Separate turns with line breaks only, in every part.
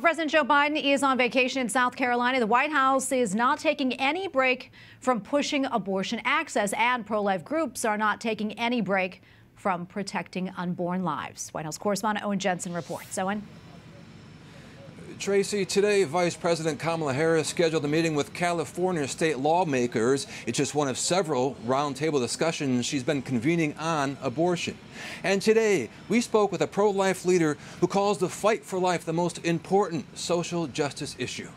President Joe Biden is on vacation in South Carolina. The White House is not taking any break from pushing abortion access, and pro life groups are not taking any break from protecting unborn lives. White House correspondent Owen Jensen reports. Owen.
Tracy, today Vice President Kamala Harris scheduled a meeting with California state lawmakers. It's just one of several roundtable discussions she's been convening on abortion. And today we spoke with a pro life leader who calls the fight for life the most important social justice issue.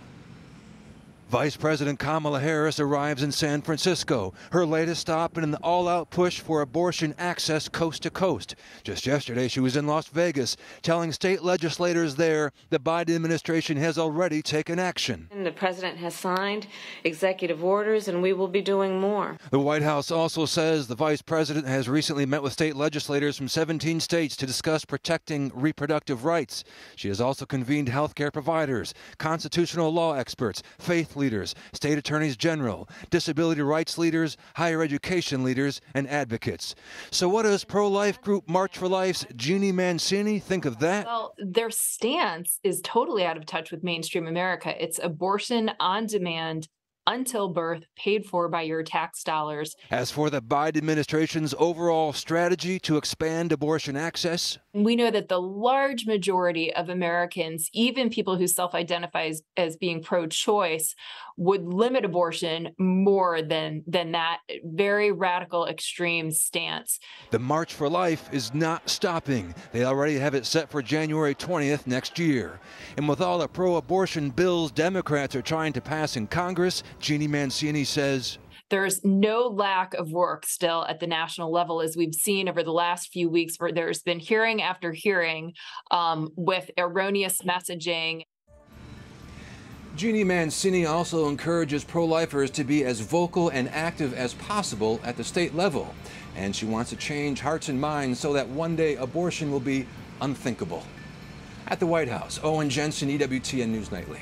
Vice President Kamala Harris arrives in San Francisco, her latest stop in an all out push for abortion access coast to coast. Just yesterday, she was in Las Vegas telling state legislators there the Biden administration has already taken action.
The president has signed executive orders, and we will be doing more.
The White House also says the vice president has recently met with state legislators from 17 states to discuss protecting reproductive rights. She has also convened health care providers, constitutional law experts, faith leaders, state attorneys general, disability rights leaders, higher education leaders, and advocates. So, what does pro life group March for Life's Jeanne Mancini think of that?
Well, their stance is totally out of touch with mainstream America. It's abortion on demand until birth paid for by your tax dollars.
As for the Biden administration's overall strategy to expand abortion access,
we know that the large majority of Americans, even people who self identify as, as being pro choice, would limit abortion more than, than that very radical, extreme stance.
The March for Life is not stopping. They already have it set for January 20th next year. And with all the pro abortion bills Democrats are trying to pass in Congress, Jeanne Mancini says,
there's no lack of work still at the national level, as we've seen over the last few weeks, where there's been hearing after hearing um, with erroneous messaging.
Jeanne Mancini also encourages pro lifers to be as vocal and active as possible at the state level. And she wants to change hearts and minds so that one day abortion will be unthinkable. At the White House, Owen Jensen, EWTN News Nightly.